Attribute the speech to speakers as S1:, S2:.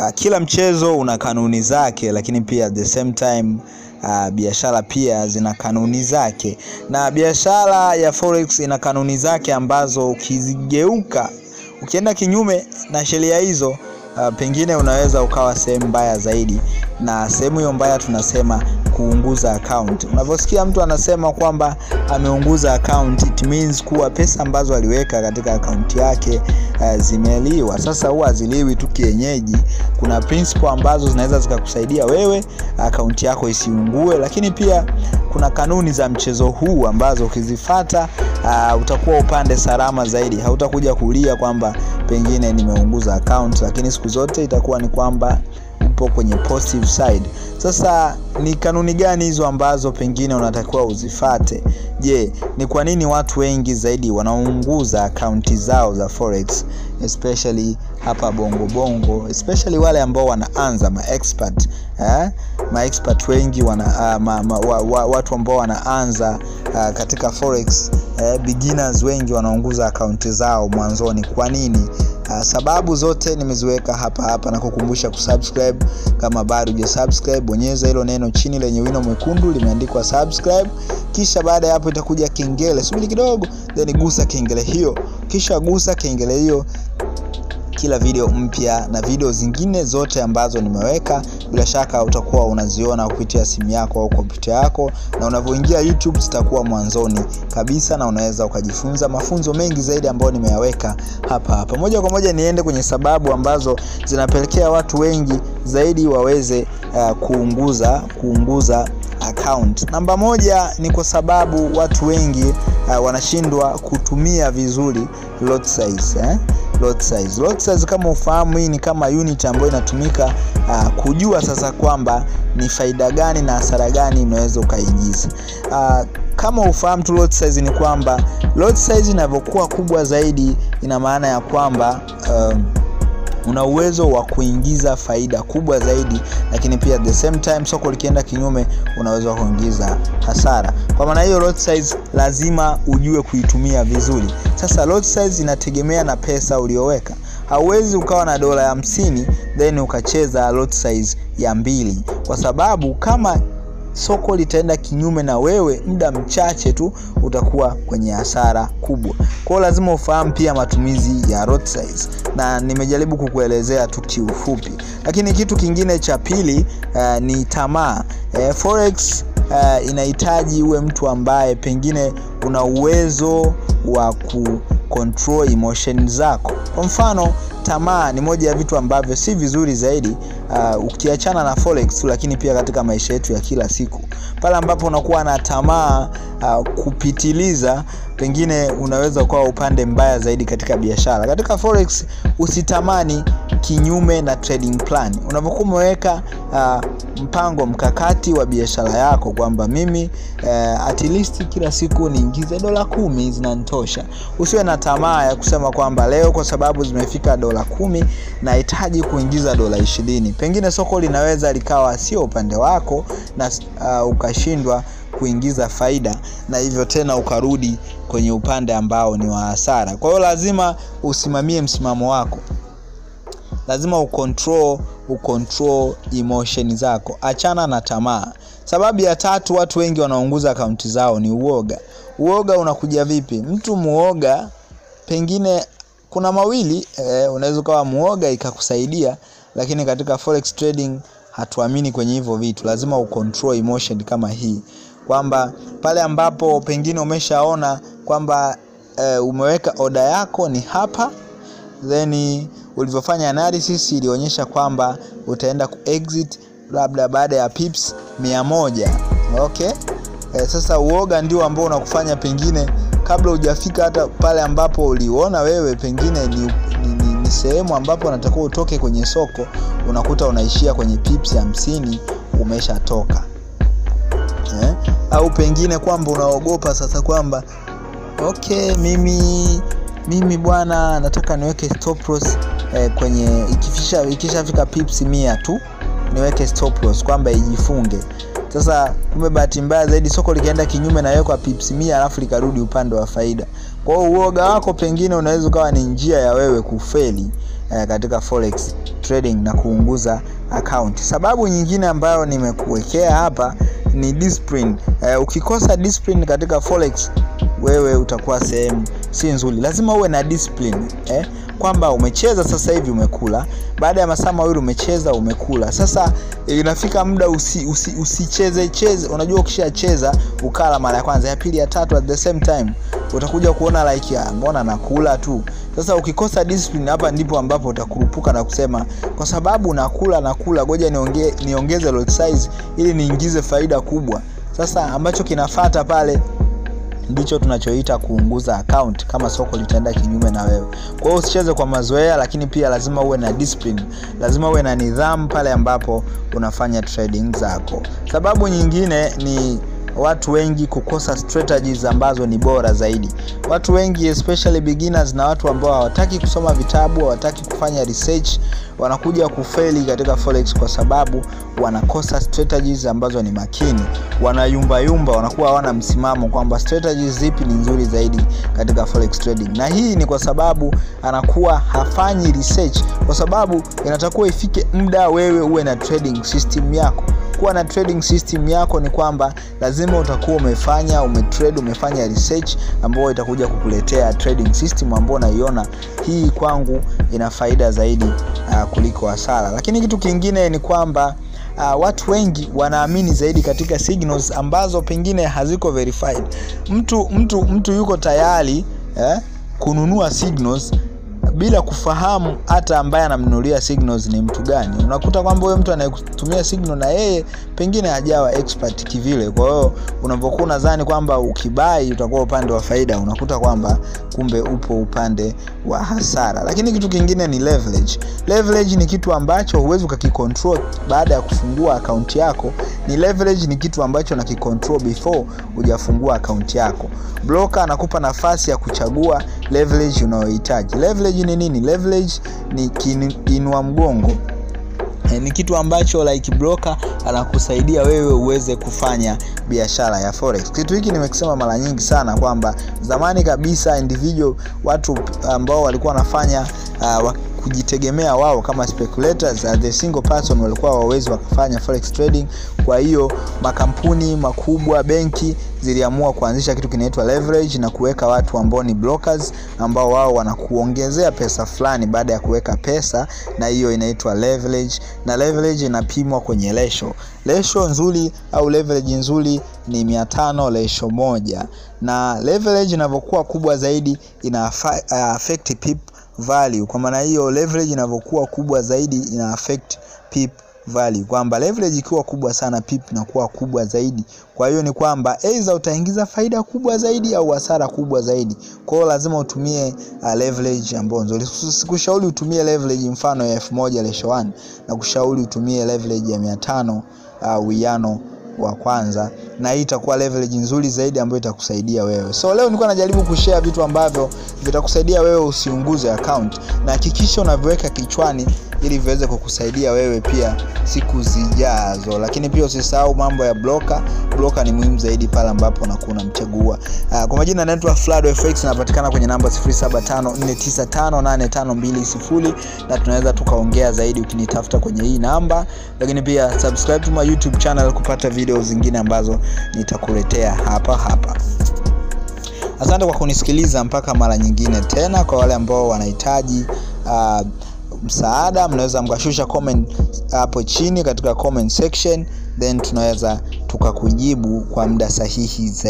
S1: uh, kila mchezo una kanuni zake, lakini pia at the same time uh, biashara pia zina kanuni zake, na biashara ya forex ina kanuni zake ambazo ukizigeuka, ukienda kinyume na sheria hizo uh, pengine unaweza ukawa sehemu mbaya zaidi, na sehemu hiyo mbaya tunasema kuunguza account. Unavyosikia mtu anasema kwamba ameunguza account, it means kuwa pesa ambazo aliweka katika akaunti yake uh, zimeliwa. Sasa huwa haziliwi tu kienyeji. Kuna principle ambazo zinaweza zikakusaidia wewe akaunti yako isiungue, lakini pia kuna kanuni za mchezo huu ambazo ukizifata uh, utakuwa upande salama zaidi. Hautakuja kulia kwamba pengine nimeunguza account, lakini siku zote itakuwa ni kwamba upo kwenye positive side. Sasa ni kanuni gani hizo ambazo pengine unatakiwa uzifate? Je, ni kwa nini watu wengi zaidi wanaunguza akaunti zao za forex especially hapa bongo bongo, especially wale ambao wanaanza ma expert eh? ma expert wengi wana uh, ma, ma, wa, wa, watu ambao wanaanza uh, katika forex eh, beginners wengi wanaunguza akaunti zao mwanzoni. Kwa nini? Uh, sababu zote nimeziweka hapa hapa na kukumbusha kusubscribe. Kama bado hujasubscribe, bonyeza hilo neno chini lenye wino mwekundu limeandikwa subscribe, kisha baada ya hapo itakuja kengele. Subiri kidogo, then gusa kengele hiyo, kisha gusa kengele hiyo kila video mpya na video zingine zote ambazo nimeweka, bila shaka utakuwa unaziona kupitia simu yako au kompyuta yako, na unavyoingia YouTube zitakuwa mwanzoni kabisa, na unaweza ukajifunza mafunzo mengi zaidi ambayo nimeyaweka hapa hapa. Moja kwa moja niende kwenye sababu ambazo zinapelekea watu wengi zaidi waweze uh, kuunguza kuunguza account. Namba moja ni kwa sababu watu wengi uh, wanashindwa kutumia vizuri lot size eh? Lot size. Lot size kama ufahamu, hii ni kama unit ambayo inatumika uh, kujua sasa kwamba ni faida gani na hasara gani unaweza ukaingiza. Uh, kama ufahamu tu lot size ni kwamba lot size inavyokuwa kubwa zaidi ina maana ya kwamba uh, una uwezo wa kuingiza faida kubwa zaidi, lakini pia the same time soko likienda kinyume unaweza kuingiza hasara. Kwa maana hiyo lot size lazima ujue kuitumia vizuri. Sasa lot size inategemea na pesa ulioweka. Hauwezi ukawa na dola hamsini then ukacheza lot size ya mbili, kwa sababu kama soko litaenda kinyume na wewe, muda mchache tu utakuwa kwenye hasara kubwa. Kwa lazima ufahamu pia matumizi ya lot size, na nimejaribu kukuelezea tu kiufupi. Lakini kitu kingine cha pili uh, ni tamaa. Uh, forex uh, inahitaji uwe mtu ambaye pengine una uwezo wa ku control emotion zako. Kwa mfano, tamaa ni moja ya vitu ambavyo si vizuri zaidi uh, ukiachana na forex lakini pia katika maisha yetu ya kila siku, pale ambapo unakuwa na tamaa uh, kupitiliza, pengine unaweza ukawa upande mbaya zaidi katika biashara. Katika forex usitamani kinyume na trading plan. Unapokuwa umeweka uh, mpango mkakati wa biashara yako kwamba mimi uh, at least kila siku niingize dola kumi zinanitosha. Usiwe na tamaa ya kusema kwamba leo kwa sababu zimefika dola kumi nahitaji kuingiza dola ishirini. Pengine soko linaweza likawa sio upande wako na uh, ukashindwa kuingiza faida na hivyo tena ukarudi kwenye upande ambao ni wa hasara. Kwa hiyo lazima usimamie msimamo wako lazima ucontrol ucontrol emotion zako, achana na tamaa. Sababu ya tatu, watu wengi wanaunguza akaunti zao ni uoga. Uoga unakuja vipi? Mtu muoga, pengine kuna mawili eh, unaweza ukawa muoga ikakusaidia, lakini katika forex trading hatuamini kwenye hivyo vitu. Lazima ucontrol emotion kama hii, kwamba pale ambapo pengine umeshaona kwamba e, umeweka oda yako ni hapa then ulivyofanya analysis ilionyesha kwamba utaenda ku exit labda baada ya pips mia moja okay e, sasa uoga ndio ambao unakufanya pengine kabla hujafika hata pale ambapo uliona wewe pengine ni, ni, ni, ni sehemu ambapo unatakiwa utoke kwenye soko unakuta unaishia kwenye pips hamsini umeshatoka? Au pengine kwamba unaogopa sasa kwamba okay mimi mimi bwana nataka niweke stop loss eh, kwenye ikifisha ikishafika pips mia tu niweke stop loss kwamba ijifunge sasa kumbe bahati mbaya zaidi soko likaenda kinyume na kwa pips mia alafu likarudi upande wa faida kwa hiyo uoga wako pengine unaweza ukawa ni njia ya wewe kufeli eh, katika forex trading na kuunguza account. Sababu nyingine ambayo nimekuwekea hapa ni discipline. Eh, ukikosa discipline katika forex wewe utakuwa sehemu si nzuri. Lazima uwe na discipline eh, kwamba umecheza sasa hivi umekula, baada ya masaa mawili umecheza umekula. Sasa inafika muda usi, usi, cheze. Unajua, ukishacheza ukala mara ya kwanza, ya pili, ya tatu at the same time utakuja kuona like ya, mbona nakula tu. Sasa ukikosa discipline, hapa ndipo ambapo utakurupuka na kusema kwa sababu nakula nakula, ngoja niongee niongeze lot size ili niingize faida kubwa. Sasa ambacho kinafata pale ndicho tunachoita kuunguza account kama soko litaenda kinyume na wewe. Kwa hiyo usicheze kwa mazoea, lakini pia lazima uwe na discipline, lazima uwe na nidhamu pale ambapo unafanya trading zako. Sababu nyingine ni watu wengi kukosa strategies ambazo ni bora zaidi. Watu wengi especially beginners na watu ambao hawataki kusoma vitabu, hawataki kufanya research, wanakuja kufeli katika forex kwa sababu wanakosa strategies ambazo ni makini, wanayumbayumba, wanakuwa hawana msimamo kwamba strategies zipi ni nzuri zaidi katika forex trading, na hii ni kwa sababu anakuwa hafanyi research, kwa sababu inatakuwa ifike muda wewe uwe na trading system yako kuwa na trading system yako ni kwamba lazima utakuwa umefanya umetrade umefanya research ambayo itakuja kukuletea trading system ambayo unaiona hii kwangu ina faida zaidi uh, kuliko hasara. Lakini kitu kingine ni kwamba uh, watu wengi wanaamini zaidi katika signals ambazo pengine haziko verified. Mtu mtu mtu yuko tayari eh, kununua signals bila kufahamu hata ambaye anamnunulia signals ni mtu gani. Unakuta kwamba huyo mtu anayetumia signal na yeye pengine hajawa expert kivile. Kwa hiyo unapokuwa unadhani kwamba ukibai utakuwa upande wa faida, unakuta kwamba kumbe upo upande wa hasara. Lakini kitu kingine ni leverage. Leverage ni kitu ambacho huwezi ukakicontrol baada ya kufungua akaunti yako. Ni leverage ni kitu ambacho nakicontrol before hujafungua akaunti yako. Broker anakupa nafasi ya kuchagua leverage unayohitaji. Leverage ni nini? Leverage ni kiinua mgongo e, ni kitu ambacho like broker anakusaidia wewe uweze kufanya biashara ya forex. Kitu hiki nimekisema mara nyingi sana kwamba zamani kabisa individual watu ambao walikuwa wanafanya uh, kujitegemea wao kama speculators as the single person walikuwa wawezi wakafanya forex trading. Kwa hiyo makampuni makubwa, benki ziliamua kuanzisha kitu kinaitwa leverage na kuweka watu ambao ni brokers ambao wao wanakuongezea pesa fulani baada ya kuweka pesa, na hiyo inaitwa leverage, na leverage inapimwa kwenye lesho lesho nzuri au leverage nzuri ni 500 lesho moja, na leverage inavyokuwa kubwa zaidi ina affect pip value. Kwa maana hiyo leverage inavyokuwa kubwa zaidi ina affect pip value, kwamba leverage ikiwa kubwa sana pip inakuwa kubwa zaidi. Kwa hiyo ni kwamba aidha utaingiza faida kubwa zaidi au hasara kubwa zaidi. Kwa hiyo lazima utumie uh, leverage ambayo nzuri. Sikushauri utumie leverage mfano ya 1000 ratio 1 na kushauri utumie leverage ya 500 uwiano uh, wa kwanza na hii itakuwa leverage nzuri zaidi ambayo itakusaidia wewe. So leo nilikuwa najaribu kushare vitu ambavyo vitakusaidia wewe usiunguze account, na hakikisha unaviweka kichwani ili viweze kukusaidia wewe pia siku zijazo. Lakini pia usisahau mambo ya broker. Broker ni muhimu zaidi pale ambapo unakuwa unamchagua. Uh, kwa majina naitwa Flado FX, napatikana kwenye namba 0754958520 na tunaweza tukaongea zaidi ukinitafuta kwenye hii namba, lakini pia subscribe to my YouTube channel kupata video zingine ambazo nitakuletea hapa hapa. Asante kwa kunisikiliza mpaka mara nyingine tena. Kwa wale ambao wanahitaji uh, msaada mnaweza mkashusha comment hapo chini katika comment section, then tunaweza tukakujibu kwa muda sahihi zaidi.